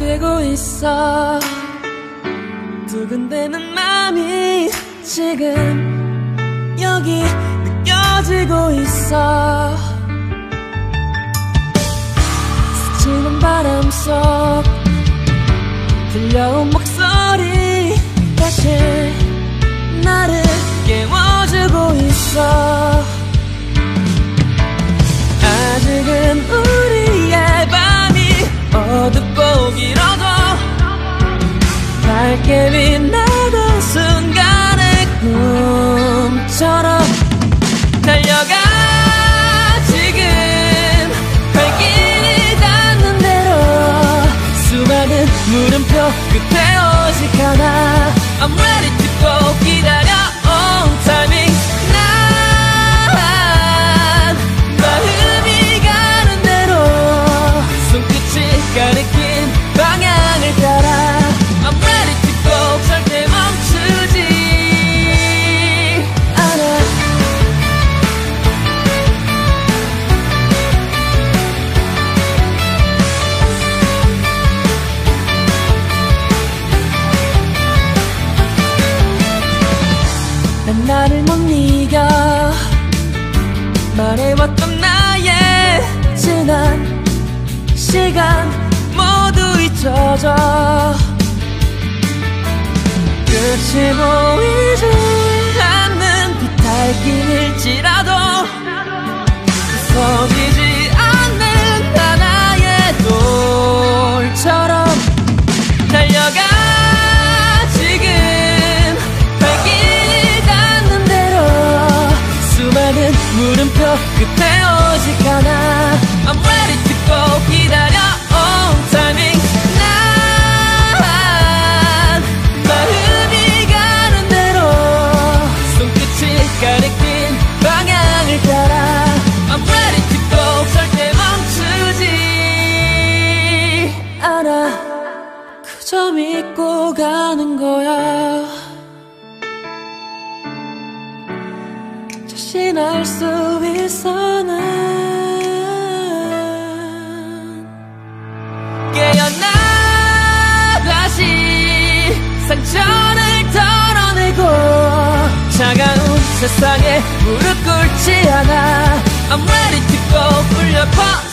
떨리고 있어. 두근대는 마음이 지금 여기 느껴지고 있어. 스치는 바람 속 들려온 목소리 다시 나를 깨워 밝게 빛나던 순간의 꿈처럼 달려가 지금 발길이 닿는 대로 수많은 물음표 끝에 오직 하나. I'm ready to go 기다 말해왔던 나의 지난 시간 모두 잊혀져. 끝이 보이지 않는 비탈길일지라도 끝에 오직 하나. I'm ready to go. 기다려. On timing. 난 마음이 가는 대로 손끝이 가리킨 방향을 따라. I'm ready to go. 절대 멈추지 않아. 그저 믿고 가는 거야 자신할 수 있어 난 깨어나 다시 상처를 덜어내고 차가운 세상에 무릎 꿇지 않아 I'm ready to go 울려 퍼